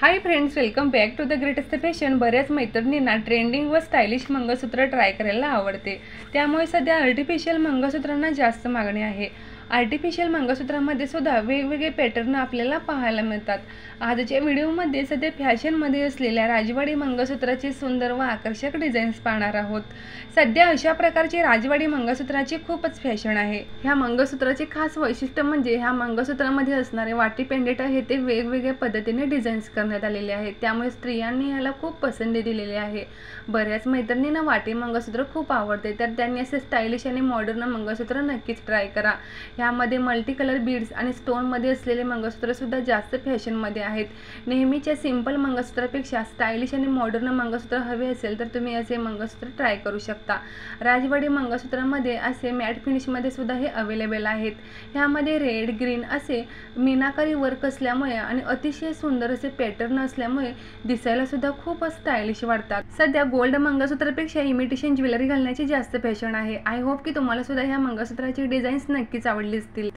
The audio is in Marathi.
Hi friends welcome back to the greatest fashion बऱ्याच मैत्रिणींना ट्रेंडिंग व स्टायलिश मंगळसूत्र ट्राय करायला आवडते. त्यामुळे सध्या आर्टिफिशियल मंगळसूत्रांना जास्त मागणी आहे. आर्टिफिशियल मंगळसूत्रामध्ये सुद्धा वेगवेगळे पॅटर्न आपल्याला पाहायला मिळतात. आजच्या व्हिडिओमध्ये सध्या फॅशनमध्ये असलेल्या राजवाडी मंगळसूत्राचे सुंदर व आकर्षक डिझाईन्स पाहणार आहोत. सध्या अशा प्रकारचे राजवाडी मंगळसूत्राची खूपच फॅशन आहे. ह्या मंगळसूत्राचे खास वैशिष्ट्य म्हणजे ह्या मंगळसूत्रामध्ये असणारे वाटी पेंडेट आहे ते वेगवेगळ्या पद्धतीने डिझाईन्स करण्यात आलेले आहेत. त्यामुळे स्त्रियांनी ह्याला खूप पसंती दिलेली आहे. बऱ्याच मैत्रिणींना वाटी मंगळसूत्र खूप आवडते तर त्यांनी असे स्टायलिश आणि मॉडर्न मंगळसूत्र नक्कीच ट्राय करा. ह्यामध्ये मल्टी कलर बीड्स आणि स्टोनमध्ये असलेले मंगळसूत्रसुद्धा जास्त फॅशनमध्ये आहेत. नेहमीच्या सिंपल मंगळसूत्रापेक्षा स्टायलिश आणि मॉडर्न मंगळसूत्र हवे असेल तर तुम्ही असे मंगळसूत्र ट्राय करू शकता. राजवाडी मंगळसूत्रामध्ये असे मॅट फिनिशमध्ये सुद्धा हे अवेलेबल आहेत. ह्यामध्ये रेड ग्रीन असे मीनाकारी वर्क असल्यामुळे आणि अतिशय सुंदर असे पॅटर्न असल्यामुळे दिसायला सुद्धा खूप स्टायलिश वाटतात. सध्या गोल्ड मंगळसूत्रापेक्षा इमिटेशन ज्वेलरी घालण्याची जास्त फॅशन आहे. आय होप की तुम्हाला सुद्धा ह्या मंगळसूत्राची डिझाईन्स नक्कीच आवडली ನಿಲ್ಲಿಸ್ತಿಲ್ಲ